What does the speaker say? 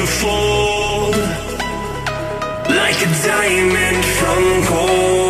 to fold like a diamond from gold.